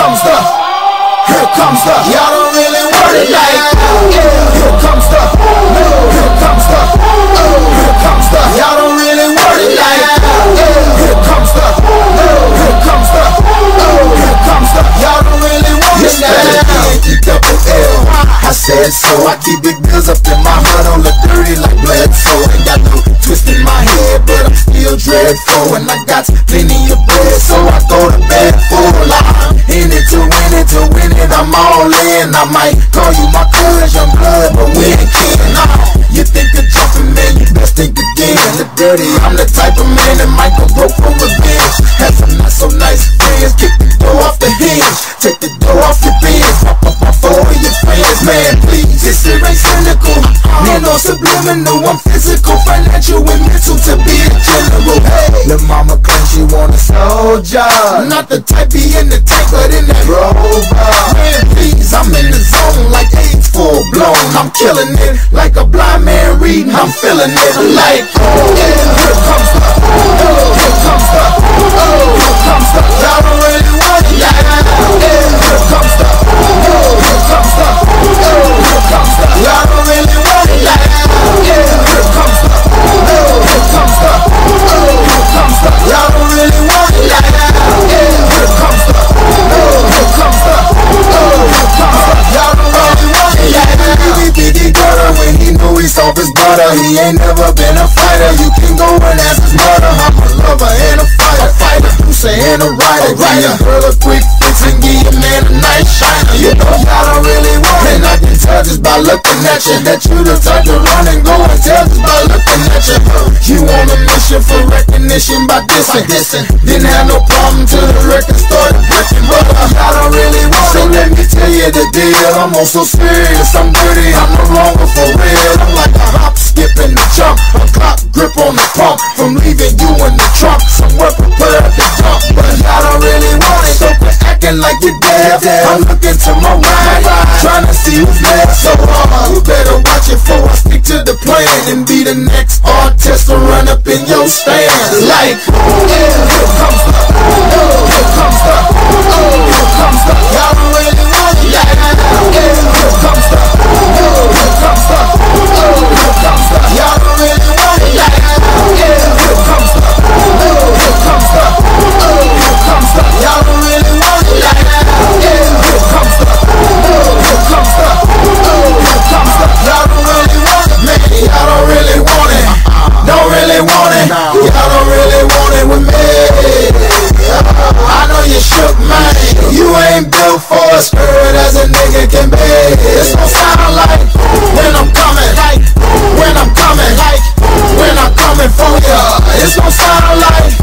comes the, here comes the, y'all don't really want it like that. Here comes the, here comes the, here comes the, y'all don't really want it like that. Here comes the, here comes the, here comes the, y'all don't really want it like that. double L, I said so. I keep big bills up in my heart, on the dirty like blood. So I got no twist in my head, but I'm still dreadful, and I got plenty of to win it, to win it, I'm all in. I might call you my cuz, young blood, but we ain't kin. Nah, you think of jumping, man, you best think again. The dirty, I'm the type of man that might go broke for revenge. Have some not so nice friends, kick the door off the hinge, take the door off your bins, pop up my with your friends, man, please. This shit ain't cynical, man, no subliminal. I'm physical, financial, and mental to be a general. Hey, want a soldier, not the type be in the tank, but in that rover. Man, please, I'm in the zone like AIDS full blown. I'm killing it like a blind man reading. I'm feeling it like, oh, his. He ain't never been a fighter. You can go and ask his mother. I'm a lover and a fighter. Fighter, you say and a writer. Give your girl a quick fix and give your man a nice shiner. You know y'all don't really want it. And I can tell just by looking at you that you the type to run and go and tell just by looking at you. You on a mission for recognition by dissing. dissing. Didn't have no problem till the record started breaking. But y'all don't really want it. So let me tell you the deal. I'm on so serious. I'm dirty. I'm no longer for real. I'm like a hop, and a jump. A clock grip on the pump. From leaving you in the trunk. Somewhere prepared to jump. But y'all don't really want it. So quit acting like you're dead. I'm looking to my right. Trying to see who's next. So uh, you better watch it before I stick to the plan. And be the next artist to run up in your stand. Like, yeah, here comes the, oh, Shook, man. You ain't built for a skirt as a nigga can be. It's gon' sound like when I'm coming, like when I'm coming, like when I'm coming for ya. It's gon' sound like.